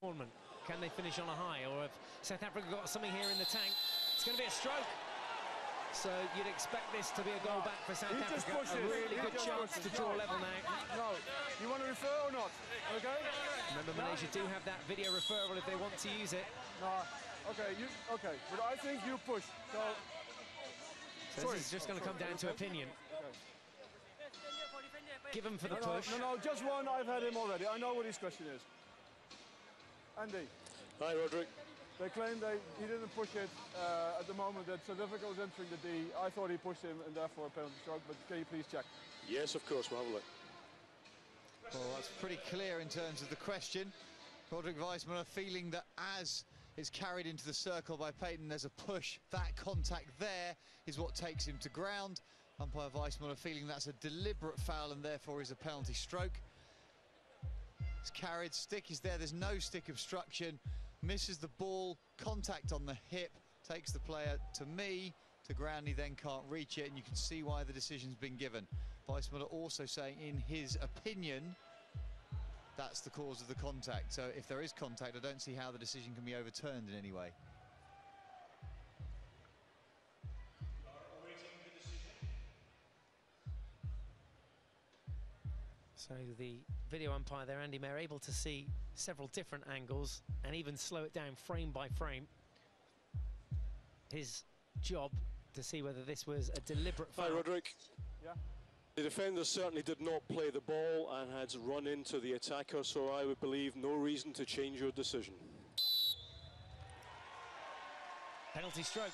tournament. Can they finish on a high, or have South Africa got something here in the tank? It's going to be a stroke. So you'd expect this to be a goal back for South He just Africa. pushes. A really He good just chance pushes. to draw No. level now. No. You want to refer or not? Okay? Remember, Malaysia do have that video referral if they want to use it. No. Okay, you okay. But I think you push. So So this is just going to come down to opinion. Give him for the no, no, push. no, no, just one. I've had him already. I know what his question is. Andy, Hi, Roderick. they claim they he didn't push it uh, at the moment that South Africa was entering the D. I thought he pushed him and therefore a penalty stroke. But can you please check? Yes, of course, we'll have a look. Well, that's pretty clear in terms of the question. Roderick Wijsmuller feeling that as it's carried into the circle by Payton, there's a push. That contact there is what takes him to ground. Umpire Wijsmuller feeling that's a deliberate foul and therefore is a penalty stroke. Carried, stick is there, there's no stick obstruction. Misses the ball, contact on the hip, takes the player to me, to ground, he then can't reach it, and you can see why the decision's been given. Wijsmuller also saying, in his opinion, that's the cause of the contact. So if there is contact, I don't see how the decision can be overturned in any way. So the video umpire there, Andy Mair, able to see several different angles and even slow it down frame by frame. His job to see whether this was a deliberate foul. Hi, foul. Roderick. Yeah. The defender certainly did not play the ball and had run into the attacker, so I would believe no reason to change your decision. Penalty stroke.